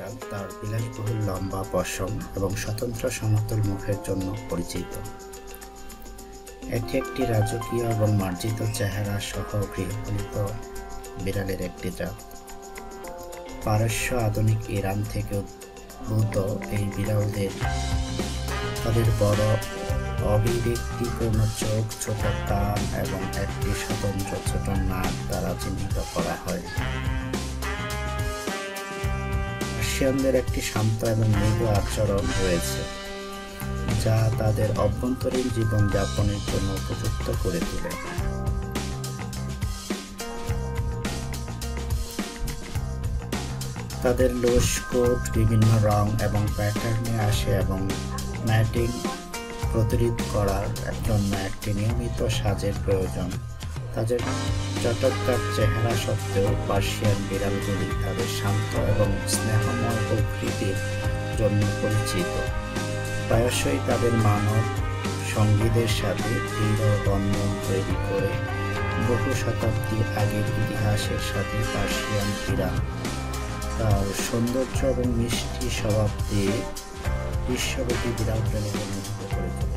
বিড়াল তার বিলাসবহুল লম্বা পশম এবং স্বতন্ত্র সমতল মুখের জন্য পরিচিত। এটি একটি রাজকীয় এবং মার্জিত চেহারা সহ গৃহপালিত বিড়ালের একটি জাত। পারস্য আধুনিক ইরান থেকে উদ্ভূত এই বিড়ালদের তাদের বড় অবিব্যক্তিপূর্ণ চোখ, ছোট কান এবং একটি স্বতন্ত্র ছোট নাক দ্বারা চিহ্নিত করা হয়। পার্সিয়ানদের একটি শান্ত এবং মৃদু আচরণ রয়েছে, যা তাদের অভ্যন্তরীণ জীবনযাপনের জন্য উপযুক্ত করে তোলে। তাদের লোস কোট বিভিন্ন রং এবং প্যাটার্নে আসে এবং ম্যাটিং প্রতিরোধ করার জন্য একটি নিয়মিত সাজের প্রয়োজন। তাদের চটকদার চেহারা সত্ত্বেও পার্সিয়ান বিড়ালগুলি তাদের শান্ত এবং স্নেহময় প্রকৃতির জন্য পরিচিত। প্রায়শই তাদের মানব সঙ্গীদের সাথে দৃঢ় বন্ধন তৈরি করে বহু শতাব্দী আগের ইতিহাসের সাথে পার্সিয়ান ইরান তার সৌন্দর্য এবং মিষ্টি স্বভাব দিয়ে বিশ্বব্যাপী বিরাট করে তোলে